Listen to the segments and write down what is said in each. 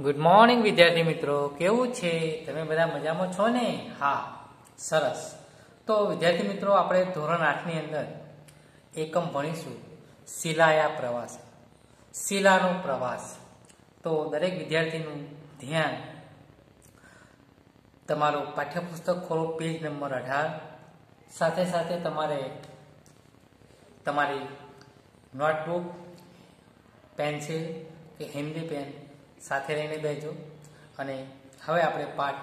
Good morning વિદ્યાર્થી મિત્રો. કેવું છે? તમે બધા મજામાં છો ને? હા, સરસ. તો વિદ્યાર્થી મિત્રો, આપણે ધોરણ આઠની અંદર એકમ ભણીશું. શિલાયા પ્રવાસ. શિલાનો પ્રવાસ. તો દરેક વિદ્યાર્થીનું ધ્યાન તમારું પાઠ્યપુસ્તક ખોલો, પેજ નંબર અઢાર. સાથે સાથે તમારે તમારી નોટબુક, પેન્સિલ કે હિન્દી પેન સાથે લઈને બેજો. અને હવે આપણે પાઠ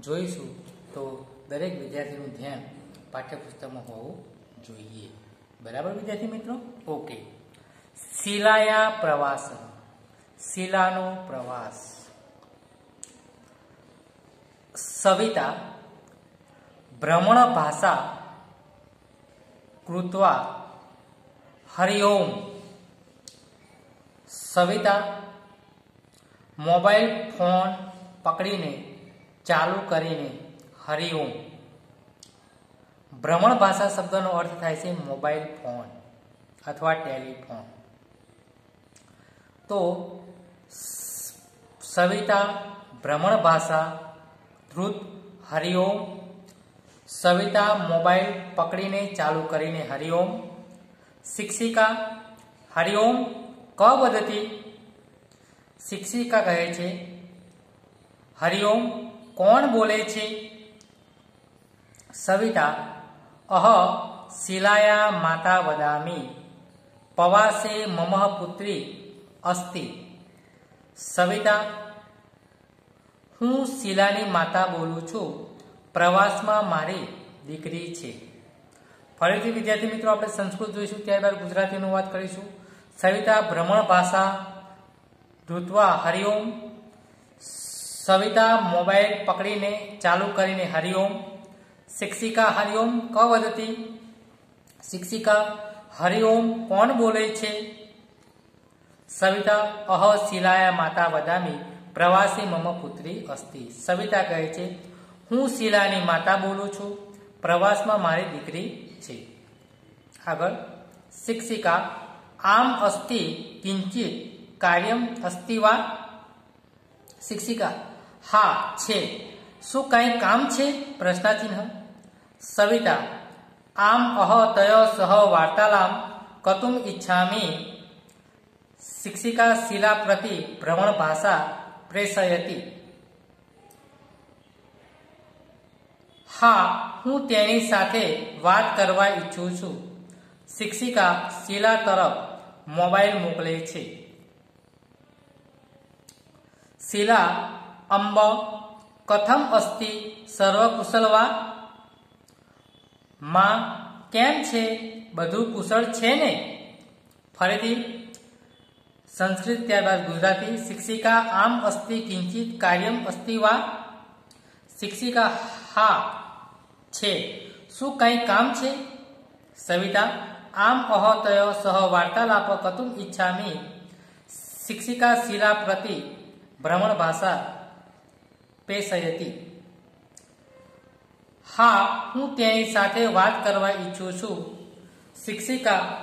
જોઈશું તો દરેક વિદ્યાર્થીનું ધ્યાન પાઠ્યપુસ્તકમાં હોવું જોઈએ. બરાબર વિદ્યાર્થી મિત્રો? ઓકે. શિલાયા પ્રવાસ. શિલાનો પ્રવાસ. સવિતા ભ્રમણ ભાષા કૃત્વા હરિઓમ. સવિતા મોબાઈલ ફોન પકડીને ચાલુ કરીને હરિઓમ. ભ્રમણ ભાષા શબ્દનો અર્થ થાય છે મોબાઈલ ફોન અથવા ટેલિફોન. તો સવિતા ભ્રમણ ભાષા ધ્રુત હરિઓમ. સવિતા મોબાઈલ પકડીને ચાલુ કરીને હરિઓમ. શિક્ષિકા હરિઓમ ક વદતી શિક્ષિકા કહે છે હરિઓમ કોણ બોલે છે? સવિતા, અહ, શિલાયા માતા વદામી, પવાસે મમ પુત્રી અસ્તિ. સવિતા, હું શિલાની માતા બોલું છું, પ્રવાસમાં મારી દીકરી છે. ફરીથી વિદ્યાર્થી મિત્રો, આપણે સંસ્કૃત જોઈશું, ત્યારબાદ ગુજરાતીનું વાત કરીશું. સવિતા, ભ્રમણ ભાષા ધૂતવા હરિઓમ, સવિતા મોબાઈલ પકડીને ચાલુ કરીને હરિઓમ, શિક્ષિકા હરિઓમ ક વદતી શિક્ષિકા હરિઓમ કોણ બોલે છે? સવિતા, અહ શિલાયા માતા વદામી પ્રવાસી મમ પુત્રી અસ્તિ સવિતા કહે છે, હું શિલાની માતા બોલું છું, પ્રવાસમાં મારી દીકરી છે. આગળ, શિક્ષિકા, આમ અસ્તિ કિંચિત કાર્યમ અસ્તિ વા શિક્ષિકા. હા, છે. શું કાંઈ કામ છે? પ્રશ્નાચિહ્ન. સવિતા. આમ અહ તય સહ વાર્તાલામ કતુમ ઈચ્છામી શિક્ષિકા શિલા પ્રતિ ભ્રમણ ભાષા પ્રેષયતી. હા, હું તેની સાથે વાત કરવા ઈચ્છું છું. શિક્ષિકા શિલા તરફ મોબાઈલ મોકલે છે. શિલા, અંબ, કથમ અસ્તિ, સર્વકુશલવા? માં, કેમ છે? બધું કુશળ છે ને? ફરીથી, સંસ્કૃત ત્યારબાદ ગુજરાતી, શિક્ષિકા આમ અસ્તિ કિંચિત કાર્યમ અસ્તિ વા શિક્ષિકા હા છે. શું કંઈ કામ છે? સવિતા, આમ અહતય સહ વાર્તાલાપ કતુમ ઈચ્છામી. શિક્ષિકા શિલા પ્રતિ ભ્રમણ ભાષા પેશયતી હા, હું તેની સાથે વાત કરવા ઈચ્છું છું. શિક્ષિકા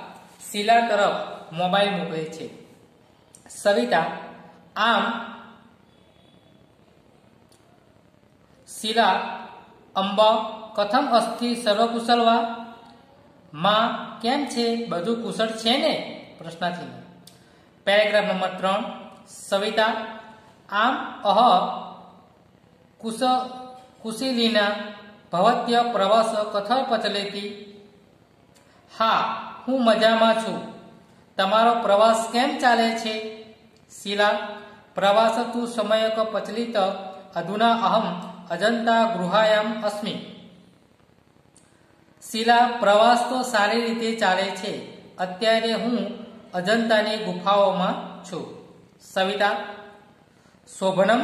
શિલા તરફ મોબાઈલ મૂકે છે. સવિતા, આમ શિલા અંબા, કથમ અસ્થિ સર્વકુશલવા? માં, કેમ છે? બધું કુશળ છે ને? પ્રશ્નાથી પેરેગ્રાફ નંબર ત્રણ, સવિતા આમ અહ કુશ કુશીલીના ભવત્ય પ્રવાસ કથા પચલેતી. હા, હું મજામાં છું. તમારો પ્રવાસ કેમ ચાલે છે? શિલા, પ્રવાસ તુ સમયક પચલિત અધુના અહમ અજંતા ગૃહાયામ અસ્મિ. શિલા, પ્રવાસ તો સારી રીતે ચાલે છે. અત્યારે હું અજંતાની ગુફાઓમાં છું. સવિતા શોભનમ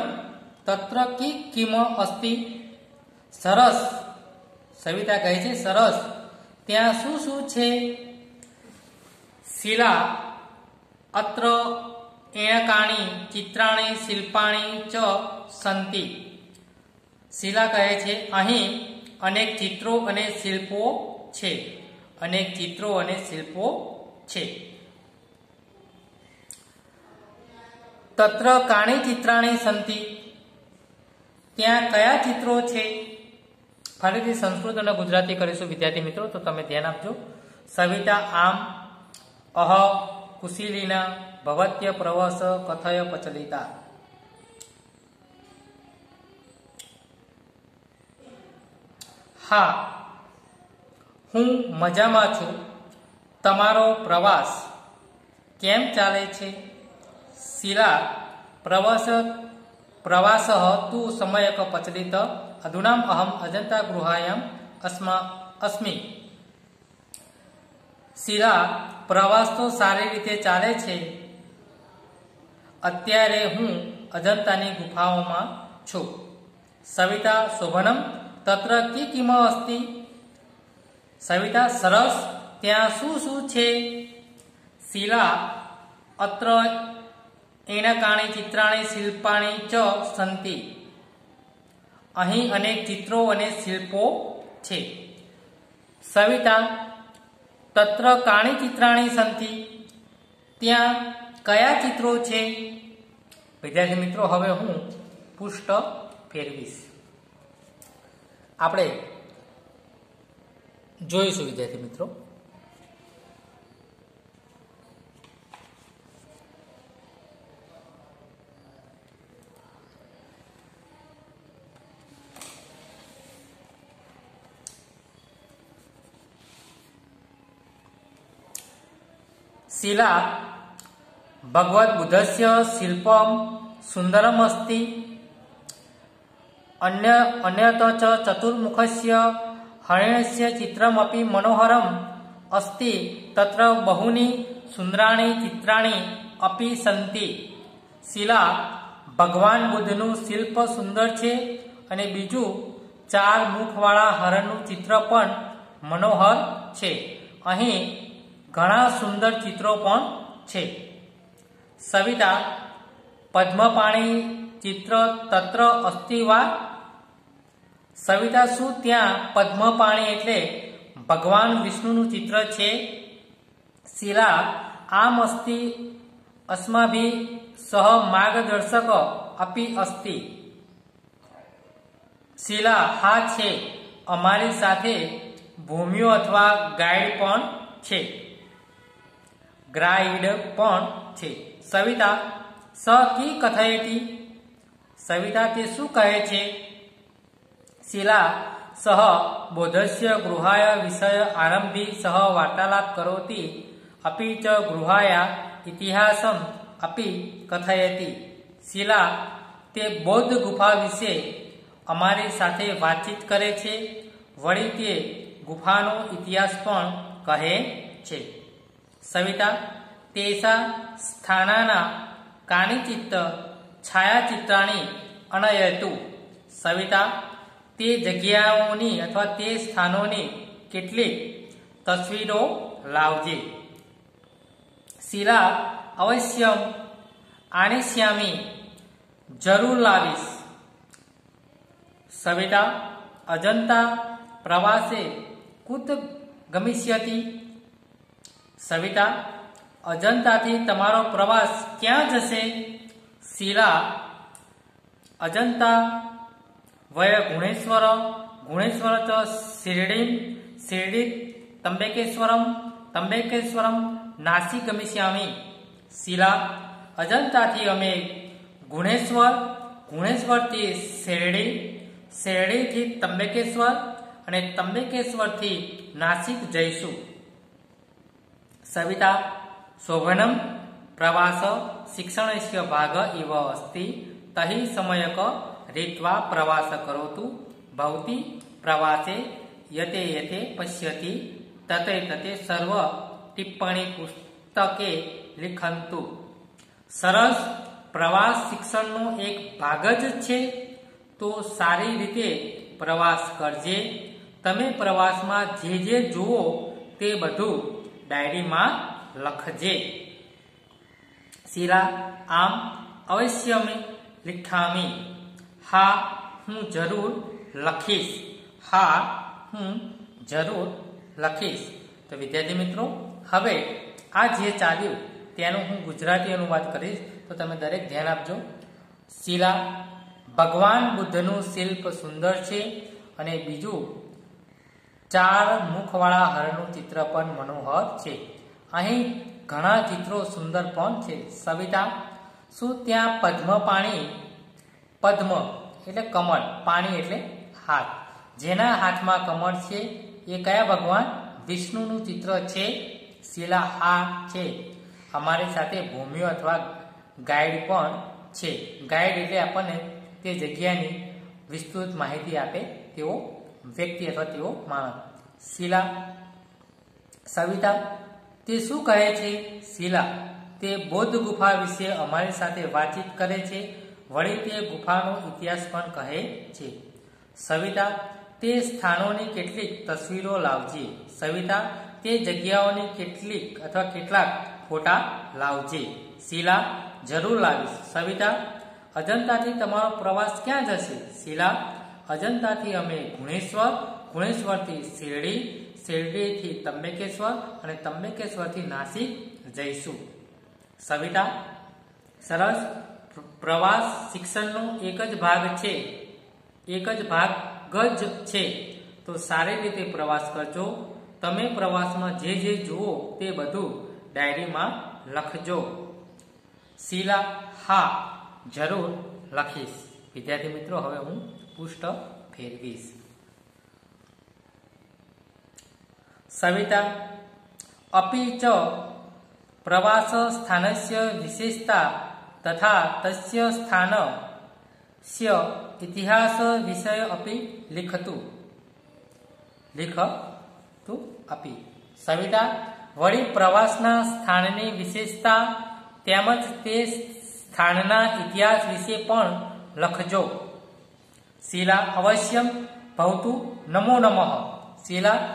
તત્ર કી કિમ અસ્તિ સરસ સવિતા કહે છે સરસ ત્યાં શું શું છે શિલા અત્ર એણકાણી ચિત્રાણી શિલ્પાણી ચ સંતિ શિલા કહે છે અહીં અનેક ચિત્રો અને શિલ્પો છે અનેક ચિત્રો અને શિલ્પો છે તત્ર કાણી ચિત્રાણી સંતિ. ત્યાં કયા ચિત્રો છે? ફરીથી સંસ્કૃત અને ગુજરાતી કરીશું, વિદ્યાર્થી મિત્રો, તો તમે ધ્યાન આપજો. સવિતા આમ, અહ, કુશીલીના, ભવત્ય પ્રવાસ, કથય પ્રચલિતા હા, હું મજામાં છું. તમારો પ્રવાસ કેમ ચાલે છે? શિલા પ્રવાસ પ્રવાસ તું સમયક પ્રચલિત અધુનામ અહમ અજંતા ગૃહાયામ અસ્મા અસ્મિ. શિલા પ્રવાસ તો સારી રીતે ચાલે છે. અત્યારે હું અજંતાની ગુફાઓમાં છું. સવિતા શોભનમ તત્ર કી કિમ અસ્તિ? સવિતા સરસ, ત્યાં શું શું છે? શિલા અત્ર એણકાણી ચિત્રાણી, શિલ્પાણી ચ સંતિ. અહીં અનેક ચિત્રો અને શિલ્પો છે. સવિતા, તત્ર કાણી ચિત્રાણી સંતિ? ત્યાં કયા ચિત્રો છે? વિદ્યાર્થી મિત્રો, હવે હું પુષ્ટ ફેરવીશ. આપણે જોઈશું વિદ્યાર્થી મિત્રો. શિલા, ભગવદ બુદ્ધસ્ય, શિલ્પમ સુંદરમ અસ્તિ અન્ય, અન્યત ચતુર્મુખસ્ય હરિણસ્ય ચિત્રમપી મનોહરમ, અસ્તિ તત્ર બહુની, સુંદરાણી ચિત્રાણી અપી સંતિ। શિલા, ભગવાન બુદ્ધનું શિલ્પ સુંદર છે અને બીજું ચાર મુખવાળા હરણનું ચિત્ર પણ મનોહર છે। અહીં ઘણા સુંદર ચિત્રો પણ છે. સવિતા, પદ્મપાણી ચિત્ર તત્ર અસ્તિવા સવિતા, શું ત્યાં પદ્મપાણી એટલે ભગવાન વિષ્ણુનું ચિત્ર છે? શિલા આમ અસ્તિ અસ્માભી સહ માર્ગદર્શક અપી અસ્તિ. શિલા, હા છે, અમારી સાથે ભૂમિઓ અથવા ગાઈડ પણ છે. ગ્રાઈડ પણ છે. સવિતા, સ કી કથયતી સવિતા તે શું કહે છે? શિલા, સહ, બોધસ્ય ગૃહાય વિષય આરંભી સહ વાર્તાલાપ કરોતી અપી ચ ગૃહાયા ઇતિહાસમ અપી કથયતી શિલા, તે બૌદ્ધ ગુફા વિશે અમારી સાથે વાતચીત કરે છે. વળી તે ગુફાનો ઇતિહાસ પણ કહે છે. સવિતા તેસા સ્થાનાના, કાનિચિત્ત, છાયાચિત્રાણી અનયતુ સવિતા, તે જગ્યાઓની અથવા તે સ્થાનોની કેટલીક તસવીરો લાવજે. શિલા, અવશ્યમ. આણિશ્યામી, જરૂર લાવીશ. સવિતા, અજંતા પ્રવાસે કુત ગમિષ્યતિ સવિતા, અજંતાથી તમારો પ્રવાસ ક્યાં જશે? શિલા, અજંતા, વય ગુણેશ્વર ગુણેશ્વર ચ શિરડી શિરડી, તંબેકેશ્વરમ તંબેકેશ્વરમ નાસી ગમિષ્યામી શિલા, અજંતાથી અમે ગુણેશ્વર, ગુણેશ્વરથી શેરડી, શેરડીથી તંબેકેશ્વર અને તંબેકેશ્વરથી નાસિક જઈશું. સવિતા શોભનમ પ્રવાસ શિક્ષણસ્ય ભાગ ઇવ અસ્તિ તહી સમયક રીત્વા પ્રવાસ કરોતુ ભવતી પ્રવાસે યતે યતે પશ્યતિ તતે તતે સર્વ ટિપ્પણી પુસ્તકે લિખંતુ સરસ પ્રવાસ શિક્ષણનો એક ભાગ જ છે। તો સારી રીતે પ્રવાસ કરજે। તમે પ્રવાસમાં જે જે જુઓ તે બધું ડાયરીમાં લખજે. શિલા, આમ અવશ્યમે લિખામી. હા, હું જરૂર લખીશ. હા, હું જરૂર લખીશ. તો વિદ્યાર્થી મિત્રો, હવે આ જે ચાલ્યું, તેનું હું ગુજરાતી અનુવાદ કરીશ. તો તમે દરેક ધ્યાન આપજો. શિલા, ભગવાન બુદ્ધનું શિલ્પ સુંદર છે અને બીજું ચાર મુખવાળા હરણનું ચિત્ર પણ મનોહર છે. અહીં ઘણા ચિત્રો સુંદર પણ છે. સવિતા, શું ત્યાં પદ્મ પાણી? પદ્મ એટલે કમળ, પાણી એટલે હાથ. જેના હાથમાં કમળ છે એ કયા ભગવાન? વિષ્ણુનું ચિત્ર છે. શિલા હા છે. અમારી સાથે ભૂમિઓ અથવા ગાઈડ પણ છે. ગાઈડ એટલે આપણને તે જગ્યાની વિસ્તૃત માહિતી આપે તેવો વ્યક્તિ અથવા તેઓ માણસ. શિલા, સવિતા, તે શું કહે છે? શિલા, તે બૌદ્ધ ગુફા વિશે અમારી સાથે વાતચીત કરે છે. વળી તે ગુફાનો ઇતિહાસ પણ કહે છે. સવિતા, તે સ્થાનોની કેટલીક તસવીરો લાવજે. સવિતા, તે જગ્યાઓની કેટલીક અથવા કેટલાક ફોટા લાવજે. શિલા, જરૂર લાવીશ. સવિતા, અજંતાથી તમારો પ્રવાસ ક્યાં જશે? શિલા અજંતાથી અમે ગુણેશ્વર, ગુણેશ્વરથી શિરડી, શિરડીથી તંબેકેશ્વર અને તંબેકેશ્વરથી નાસિક જઈશું. સવિતા, સરસ. પ્રવાસ શિક્ષણનો એક જ ભાગ છે. એક જ ભાગ ગજ છે. તો સારી રીતે પ્રવાસ કરજો. તમે પ્રવાસમાં જે જે જુઓ તે બધું ડાયરીમાં લખજો. શીલા હા, જરૂર લખીશ. વિદ્યાર્થી મિત્રો, હવે હું પુષ્ટ ફેરવીશ. સવિતા, અપી ચ પ્રવાસ સ્થાનસ્ય વિશેષતા તથા તસ્ય સ્થાનસ્ય ઇતિહાસ વિષય અપી લિખતું. લિખતું અપી. સવિતા, વળી પ્રવાસના સ્થાનની વિશેષતા તેમજ તે સ્થાનના ઇતિહાસ વિશે પણ લખજો. શિલા અવશ્યમ ભવતું નમો નમઃ. શિલા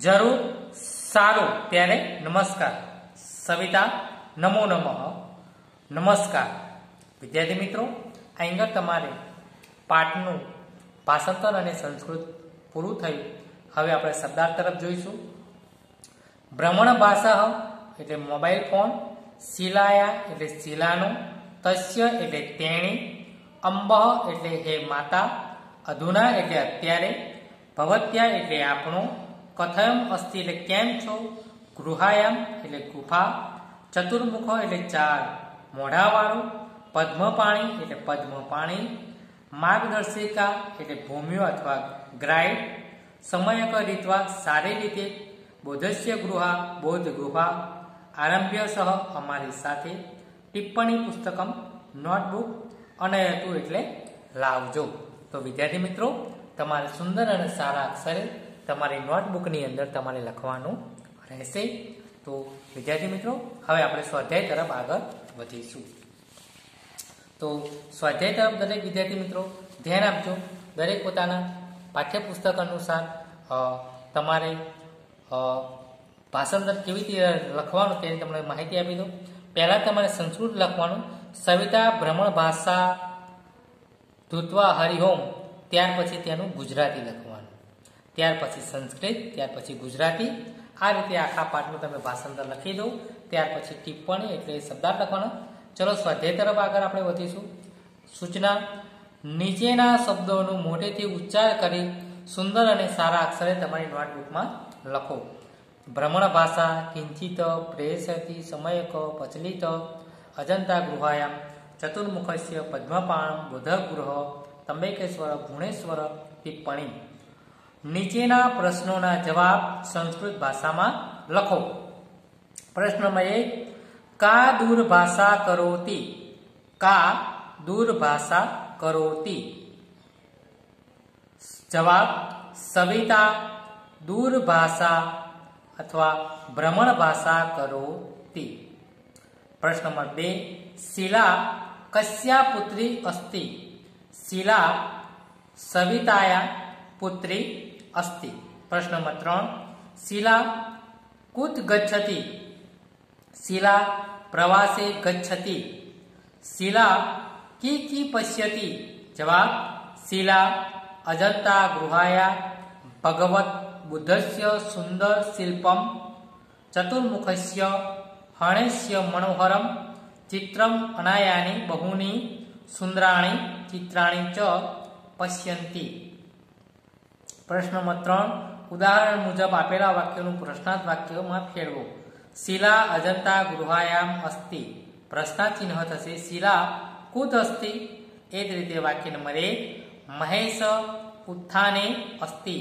જરૂર સારું ત્યારે નમસ્કાર. સવિતા નમો નમઃ. નમસ્કાર. વિદ્યાર્થી મિત્રો, અહીં તમારે પાઠનું ભાષાંતર અને સંસ્કૃત પૂરું થયું. હવે આપણે શબ્દાર્થ તરફ જોઈશું. ભ્રમણ ભાષા એટલે મોબાઈલ ફોન, શિલાયા એટલે શિલાનું તસ્ય એટલે તેણી અંબહ એટલે હે માતા, અધુના એટલે અત્યારે, ભવત્યા એટલે આપણું, કથયમ અસ્થિ એટલે કેમ છો? ગૃહાયામ એટલે ગુફા, ચતુર્મુખ એટલે ચાર, મોઢાવાળું, પદ્મપાણી એટલે પદ્મપાણી, માર્ગદર્શિકા એટલે ભૂમિઓ અથવા ગ્રાઇડ સમયક રીતવા સારી રીતે, બોધસ્ય ગૃહા, બોધ ગુફા આરંભ્ય સહ અમારી સાથે, ટિપ્પણી પુસ્તકમ, નોટબુક અનયતું એટલે લાવજો. તો વિદ્યાર્થી મિત્રો, તમારે સુંદર અને સારા અક્ષરે તમારી નોટબુકની અંદર તમારે લખવાનું રહેશે. તો વિદ્યાર્થી મિત્રો, હવે આપણે સ્વાધ્યાય તરફ આગળ વધીશું. તો સ્વાધ્યાય તરફ દરેક વિદ્યાર્થી મિત્રો, ધ્યાન આપજો. દરેક પોતાના પાઠ્યપુસ્તક અનુસાર તમારે ભાષાંતર કેવી રીતે લખવાનું તેની તમને માહિતી આપી દો પહેલાં તમારે સંસ્કૃત લખવાનું સવિતા ભ્રમણ ભાષા ધૂતવા હરિહોમ, ત્યાર પછી તેનું ગુજરાતી લખવાનું. ત્યાર પછી સંસ્કૃત, ત્યાર પછી ગુજરાતી. આ રીતે આખા પાઠનું તમે ભાષાંતર લખી દો. ત્યાર પછી ટિપ્પણી એટલે શબ્દાર્થ લખવાનો. ચલો સ્વાધ્યાય તરફ આગળ આપણે વધીશું. સૂચના, નીચેના શબ્દોનું મોટેથી ઉચ્ચાર કરી સુંદર અને સારા અક્ષરે તમારી નોટબુકમાં લખો. ભ્રમણ ભાષા, કિંચિત પ્રેસતી સમયક પચલિત અજંતા ગૃહાયામ ચતુર્મુખસ્ય પદ્મપાણ બુધગૃહ તંબેકેશ્વર ભુણેશ્વર ટિપ્પણી નીચેના પ્રશ્નોના જવાબ સંસ્કૃત ભાષામાં લખો પ્રશ્નમાં એક કા દૂરભાષા કરોતી કા દૂરભાષા કરોતી જવાબ સવિતા દૂરભાષા અથવા ભ્રમણ ભાષા કરોતી પ્રશ્ન નંબર બે શિલા કસ્યા પુત્રી અસ્તિ શિલા સવિતાયા પુત્રી અસ્તિ પ્રશ્ન નંબર ત્રણ શિલા કુત ગચ્છતિ શિલા પ્રવાસે ગચ્છતિ શિલા કી કી પશ્યતિ જવાબ શિલા અજંતા ગૃહાયા ભગવત બુદ્ધસ્ય સુંદર શિલ્પમ ચતુર્મુખસ્ય હણેસ્ય મનોહરમ ચિત્રમ અનાયાની બહુની સુંદરાણી ચિત્રાણી ચ પશ્યંતી પ્રશ્ન નંબર ત્રણ ઉદાહરણ મુજબ આપેલા વાક્યનું પ્રશ્નાર્થ વાક્યમાં ફેરવો શિલા અજંતા ગૃહાયામ અસ્તિ પ્રશ્નાચિહ્ન થશે શિલા કુત અસ્તિ એ જ રીતે વાક્ય નંબર એક મહેશ ઉત્થાને અસ્તિ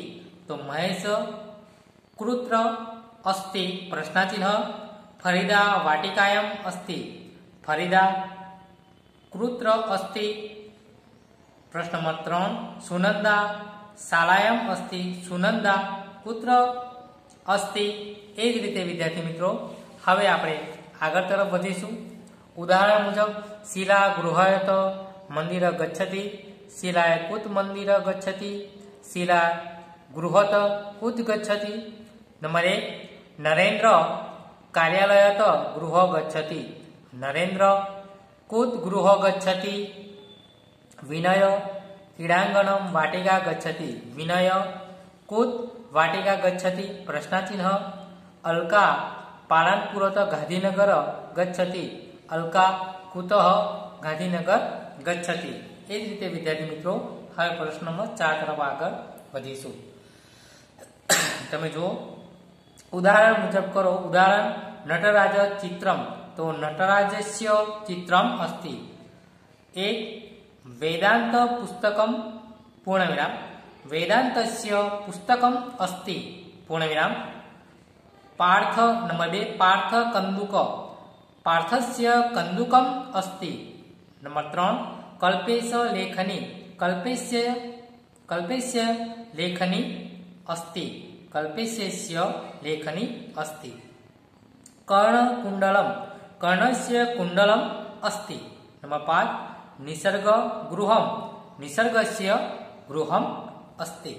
તો મહેશ કૃત્ર અસ્તિ પ્રશ્નાચિહ્ન ફરીદા વાટિકાયમ અસ્થિ ફરીદા કૃત્ર અસ્થિ પ્રશ્ન નંબર ત્રણ, સુનંદા શાળાયમ અસ્થિ સુનંદા પુત્ર અસ્થિ એ જ રીતે, વિદ્યાર્થી મિત્રો, હવે આપણે આગળ તરફ વધીશું. ઉદાહરણ મુજબ, શિલા ગૃહયત મંદિર ગચ્છતિ. શિલાય કુત મંદિર ગચ્છતિ. શિલા ગૃહત કુત ગચ્છતિ. નંબર એક, નરેન્દ્ર કાર્યાલયત ગૃહ ગચ્છતિ નરેન્દ્ર કુત ગૃહ ગચ્છતિ વિનય, ક્રીડાંગણમ વાટિકા ગચ્છતિ વિનય કુત વાટિકા ગચ્છતિ પ્રશ્નાચિહ્ન, અલ્કા પાલનપુરત ગાંધીનગર ગચ્છતિ. અલ્કા કુતઃ ગાંધીનગર ગચ્છતિ. એ જ રીતે વિદ્યાર્થી મિત્રો હવે પ્રશ્નમાં ચાર તરફ આગળ વધીશું. તમે જુઓ. ઉદાહરણ મુજબ કરો ઉદાહરણ નટરાજ ચિત્રમ તો નટરાજસ્ય ચિત્રમ અસ્તિ એક વેદાંત પુસ્તકમ પૂર્ણવિરામ વેદાંતસ્ય પુસ્તકમ અસ્તિ પૂર્ણવિરામ પાર્થ નંબર બે પાર્થ કંદુક પાર્થસ્ય કંદુકમ અસ્તિ નંબર ત્રણ કલ્પેશ લેખની કલ્પેશ્ય કલ્પેશ્ય લેખની અસ્તિ કલ્પેશ્ય લેખની અસ્તિ કર્ણકુંડલમ કર્ણસ્ય કુંડલમ અસ્તિ નંબર પાંચ નિસર્ગ ગૃહમ નિસર્ગસ્ય ગૃહમ અસ્તિ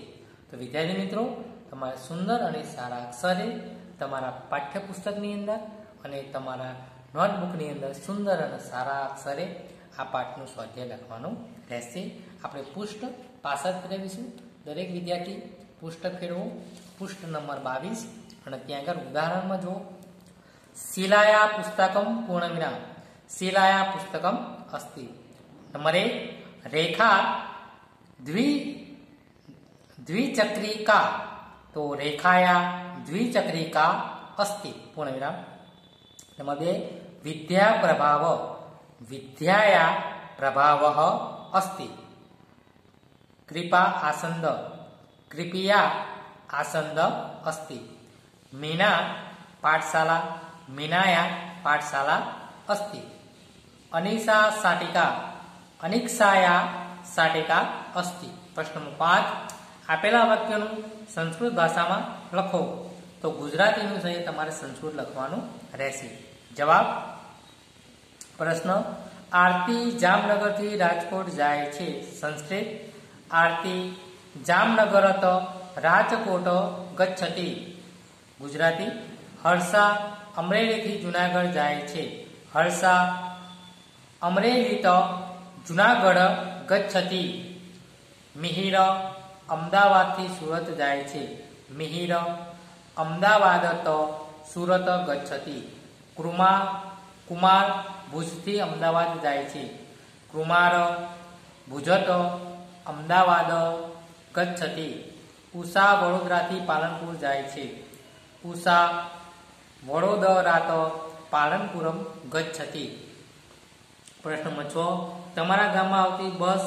તો વિદ્યાર્થી મિત્રો તમારા સુંદર અને સારા અક્ષરે તમારા પાઠ્યપુસ્તકની અંદર અને તમારા નોટબુકની અંદર સુંદર અને સારા અક્ષરે આ પાઠનું સ્વાધ્યાય લખવાનું રહેશે આપણે પુષ્ઠ પાસઠ ફેરવીશું દરેક વિદ્યાર્થી પુષ્ઠ ફેરવો પુષ્ઠ નંબર બાવીસ. અને ત્યાં આગળ ઉદાહરણમાં જુઓ. શિલાયા પુસ્તકમ પૂર્ણ વિરામ શિલાયા પુસ્તકમ અસ્તિ. નંબર એક, રેખા દ્વિ, દ્વિચક્રિકા. તો રેખાયા દ્વિચક્રિકા અસ્તિ પૂર્ણ વિરામ નંબર બે, વિદ્યા પ્રભાવ. વિદ્યાયા પ્રભાવ અસ્તિ. કૃપા આસંદ. કૃપયા આસંદ અસ્તિ. મીના પાઠશાલા, મીનાયા પાઠશાલા અસ્તિ. અનિશા શાટિકા અનિક્ષાયા શાટિકા અસ્તિ. પ્રશ્ન પાંચ, આપેલા વાક્યનું સંસ્કૃત ભાષામાં લખો. તો ગુજરાતીનું છે તમારે સંસ્કૃત લખવાનું રહેશે. જવાબ, પ્રશ્ન, આરતી જામનગરથી રાજકોટ જાય છે. સંસ્કૃત, આરતી જામનગરત રાજકોટ ગચ્છતી ગુજરાતી હર્ષા અમરેલીથી જુનાગઢ જાય છે. હર્ષા અમરેલીત જુનાગઢ ગચ્છતી મિહિર અમદાવાદથી સુરત જાય છે. મિહિર અમદાવાદત સુરત ગચ્છતી કૃમા કુમાર ભુજથી અમદાવાદ જાય છે. કુમાર ભુજત અમદાવાદ ગચ્છતિ ઉષા વડોદરાથી પાલનપુર જાય છે। ઉષા વડોદરાત પાલનપુરમ ગચ્છતી। પ્રશ્ન નંબર તમારા ગામમાં આવતી બસ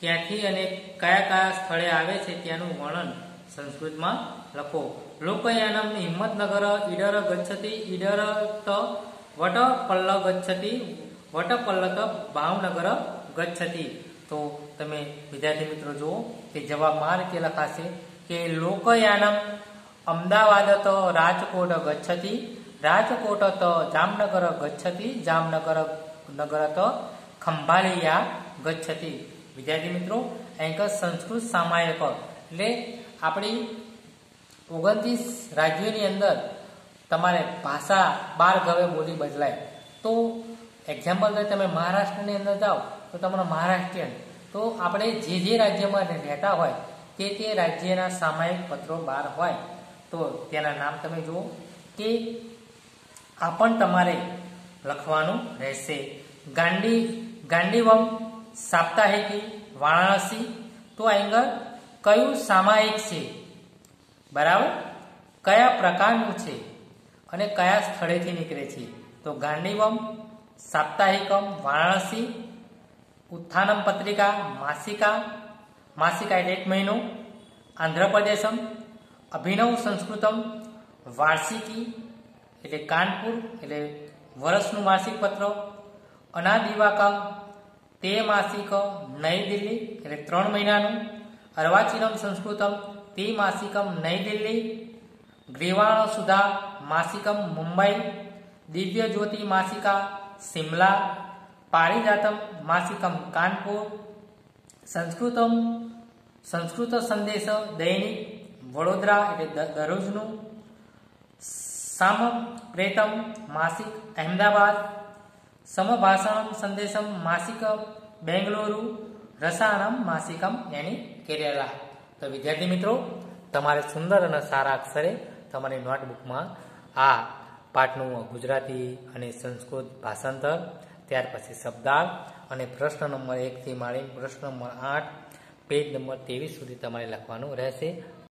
ક્યાંથી અને કયા કયા સ્થળે આવે છે ત્યાંનું વર્ણન સંસ્કૃતમાં લખો। લોકયાનમ હિંમતનગર, ઈડર ગચ્છતી, ઈડર ત વટપલ્લ ગચ્છતિ વટપલ્લત ભાવનગર ગચ્છતી। તો તમે વિદ્યાર્થી મિત્રો જુઓ કે જવાબમાં આ રીતે લખાશે કે લોકયાનમ અમદાવાદ તો રાજકોટ ગચ્છતિ, રાજકોટ તો જામનગર ગચ્છતિ, જામનગર નગર તો ખંભાળિયા ગચ્છતિ. વિદ્યાર્થી મિત્રો, અહીં સંસ્કૃત સામાયક એટલે આપણી ઓગણત્રીસ રાજ્યોની અંદર તમારે ભાષા બાર ગવે બોલી બદલાય. તો એક્ઝામ્પલ તમે મહારાષ્ટ્રની અંદર જાઓ, તો તમારો મહારાષ્ટ્રીયન તો આપણે જે જે રાજ્યમાં રહેતા હોય તે તે રાજ્યના સામાયિક પત્રો બહાર હોય. તો તેના નામ તમે જુઓ કે આ પણ તમારે લખવાનું રહેશે. ગાંડી, ગાંડીવમ, સાપ્તાહિકી, વારાણસી, તો આગળ કયું સામાયિક છે? બરાબર? કયા પ્રકારનું છે? અને કયા સ્થળેથી નીકળે છે? તો ગાંડીવમ, સાપ્તાહિકમ, વારાણસી ઉત્થાનમ પત્રિકા, માસિકા માસિકા એટલે એક મહિનો, આંધ્રપ્રદેશમ, અભિનવ સંસ્કૃતમ, વાર્ષિકી એટલે કાનપુર એટલે વર્ષનું માસિક પત્ર અનાદિવાકા તે માસિક નઈ દિલ્હી એટલે ત્રણ મહિનાનું, અર્વાચીનમ સંસ્કૃતમ તે માસિકમ નઈ દિલ્હી, ગ્રીવાણ સુધા માસિકમ મુંબઈ દિવ્ય જ્યોતિ માસિકા, સિમલા પારિજાતમ, માસિકમ કાનપુર સંસ્કૃતમ, સંસ્કૃત સંદેશ, દૈનિક, વડોદરા એટલે દરરોજનું, સામ, પ્રેતમ, માસિક, અહેમદાબાદ સમભાષણમ સંદેશમ, માસિક, બેંગલુરુ રસાયણમ માસિકમ એની કેરેલા. તો વિદ્યાર્થી મિત્રો, તમારે સુંદર અને સારા અક્ષરે તમારી નોટબુકમાં આ પાઠનું ગુજરાતી અને સંસ્કૃત ભાષાંતર ત્યાર પછી શબ્દાર્થ અને પ્રશ્ન નંબર એકથી માંડી પ્રશ્ન નંબર આઠ, પેજ નંબર ત્રેવીસ સુધી તમારે લખવાનું રહેશે.